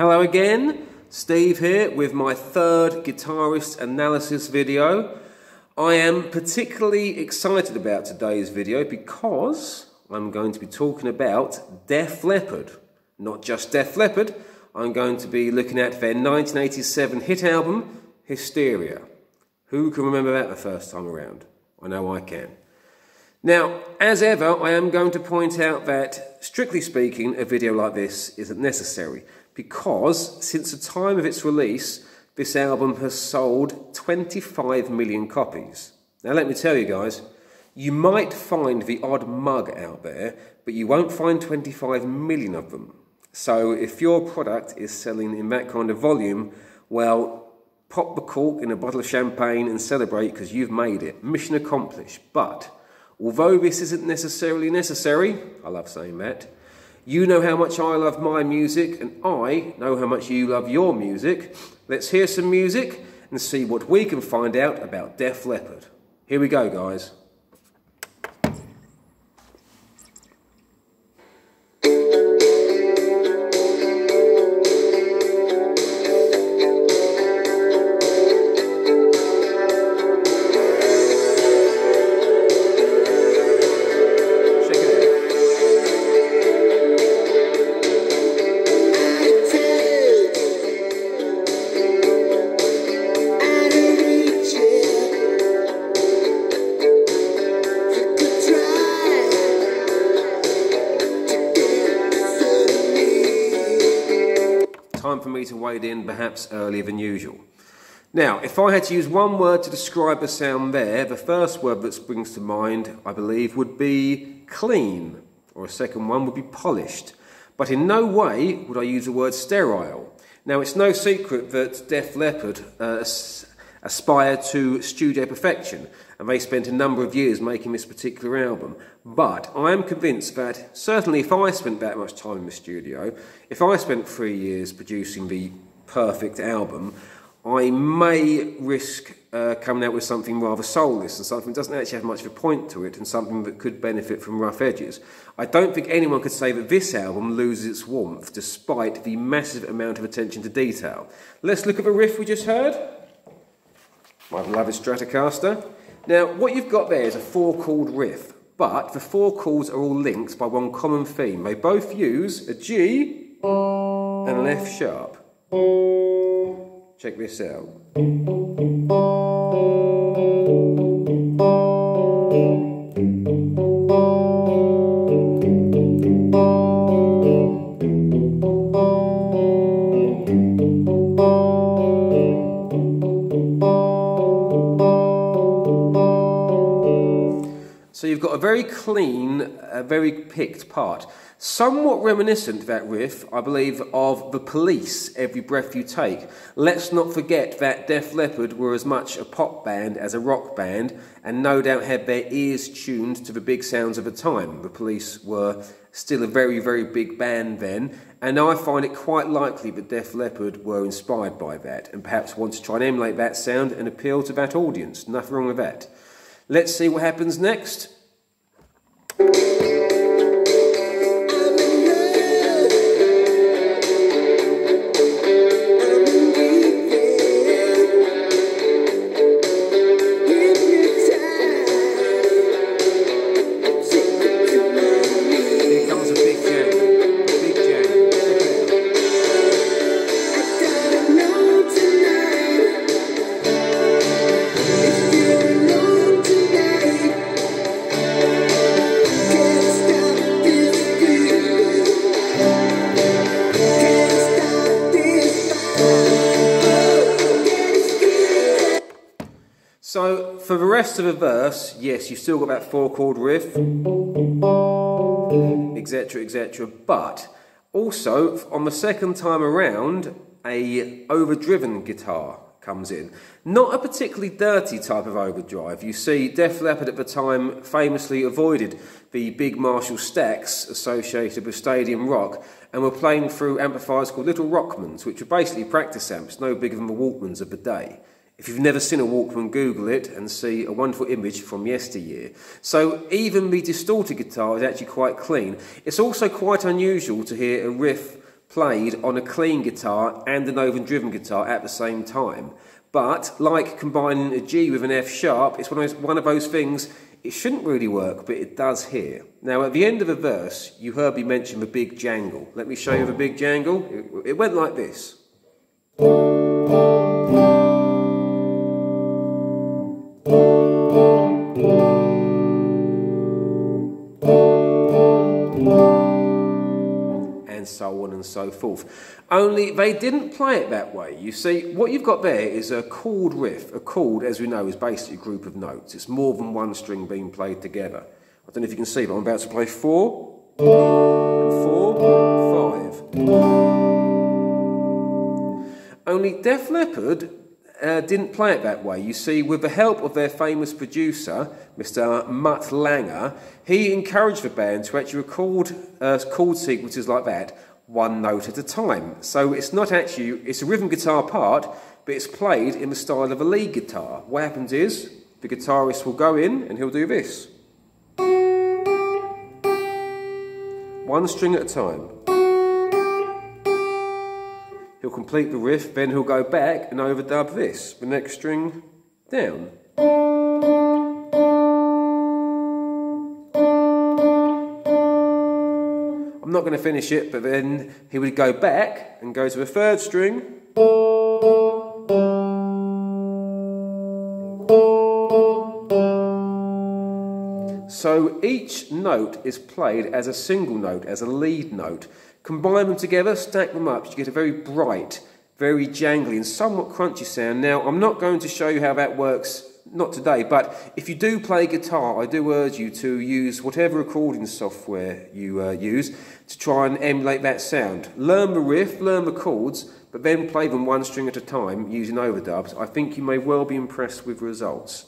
Hello again, Steve here with my third guitarist analysis video. I am particularly excited about today's video because I'm going to be talking about Def Leppard. Not just Def Leppard, I'm going to be looking at their 1987 hit album, Hysteria. Who can remember that the first time around? I know I can. Now, as ever, I am going to point out that, strictly speaking, a video like this isn't necessary because since the time of its release, this album has sold 25 million copies. Now, let me tell you guys, you might find the odd mug out there, but you won't find 25 million of them. So, if your product is selling in that kind of volume, well, pop the cork in a bottle of champagne and celebrate because you've made it. Mission accomplished. But although this isn't necessarily necessary, I love saying that, you know how much I love my music, and I know how much you love your music. Let's hear some music and see what we can find out about Def Leppard. Here we go, guys. Time for me to wade in perhaps earlier than usual. Now, if I had to use one word to describe the sound there, the first word that springs to mind, I believe, would be clean, or a second one would be polished. But in no way would I use the word sterile. Now, it's no secret that Def Leppard uh, aspire to studio perfection, and they spent a number of years making this particular album. But I am convinced that certainly if I spent that much time in the studio, if I spent three years producing the perfect album, I may risk uh, coming out with something rather soulless and something that doesn't actually have much of a point to it and something that could benefit from rough edges. I don't think anyone could say that this album loses its warmth despite the massive amount of attention to detail. Let's look at the riff we just heard. My beloved Stratocaster. Now, what you've got there is a four chord riff, but the four chords are all linked by one common theme. They both use a G and an F sharp. Check this out. Very clean, a very picked part. Somewhat reminiscent, of that riff, I believe, of The Police, Every Breath You Take. Let's not forget that Def Leppard were as much a pop band as a rock band, and no doubt had their ears tuned to the big sounds of the time. The Police were still a very, very big band then, and I find it quite likely that Def Leppard were inspired by that, and perhaps want to try and emulate that sound and appeal to that audience. Nothing wrong with that. Let's see what happens next you. So for the rest of the verse, yes, you've still got that four chord riff, etc., etc. But also on the second time around, a overdriven guitar comes in. Not a particularly dirty type of overdrive. You see, Def Leppard at the time famously avoided the big Marshall stacks associated with stadium rock and were playing through amplifiers called Little Rockmans, which were basically practice amps, no bigger than the Walkmans of the day. If you've never seen a Walkman, Google it and see a wonderful image from yesteryear. So even the distorted guitar is actually quite clean. It's also quite unusual to hear a riff played on a clean guitar and an overdriven guitar at the same time. But like combining a G with an F sharp, it's one of those, one of those things, it shouldn't really work, but it does here. Now at the end of the verse, you heard me mention the big jangle. Let me show you the big jangle. It, it went like this. So forth. Only they didn't play it that way. You see, what you've got there is a chord riff. A chord, as we know, is basically a group of notes. It's more than one string being played together. I don't know if you can see, but I'm about to play four, four, five. Only Def Leppard uh, didn't play it that way. You see, with the help of their famous producer, Mr. Mutt Lange, he encouraged the band to actually record uh, chord sequences like that, one note at a time. So it's not actually, it's a rhythm guitar part, but it's played in the style of a lead guitar. What happens is, the guitarist will go in and he'll do this. One string at a time. He'll complete the riff, then he'll go back and overdub this, the next string down. I'm not going to finish it, but then he would go back and go to the third string. So each note is played as a single note, as a lead note. Combine them together, stack them up, you get a very bright, very jangly and somewhat crunchy sound. Now, I'm not going to show you how that works, not today, but if you do play guitar, I do urge you to use whatever recording software you uh, use to try and emulate that sound. Learn the riff, learn the chords, but then play them one string at a time using overdubs. I think you may well be impressed with results.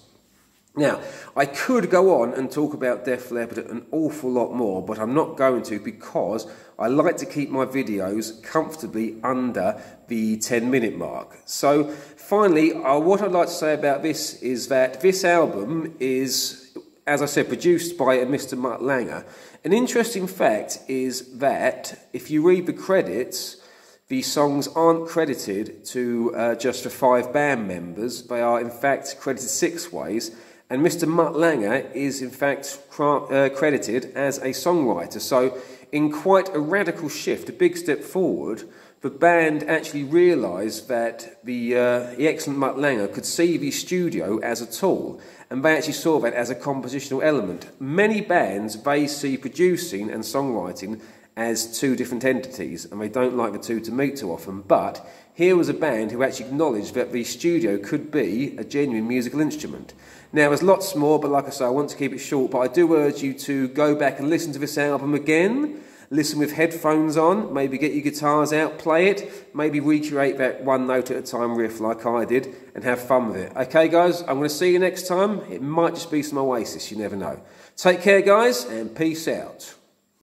Now, I could go on and talk about Def Leppard an awful lot more, but I'm not going to because I like to keep my videos comfortably under the 10 minute mark. So, finally, uh, what I'd like to say about this is that this album is, as I said, produced by Mr. Mutt Lange. An interesting fact is that if you read the credits, the songs aren't credited to uh, just the five band members, they are in fact credited six ways and Mr. Mutt Lange is in fact uh, credited as a songwriter. So, in quite a radical shift, a big step forward, the band actually realised that the, uh, the excellent Mutt Lange could see the studio as a tool, and they actually saw that as a compositional element. Many bands they see producing and songwriting as two different entities, and they don't like the two to meet too often. But here was a band who actually acknowledged that the studio could be a genuine musical instrument. Now, there's lots more, but like I say, I want to keep it short. But I do urge you to go back and listen to this album again. Listen with headphones on, maybe get your guitars out, play it, maybe recreate that one note at a time riff like I did, and have fun with it. Okay, guys, I'm going to see you next time. It might just be some Oasis, you never know. Take care, guys, and peace out.